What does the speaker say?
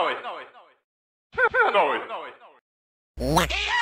Nou Nooit.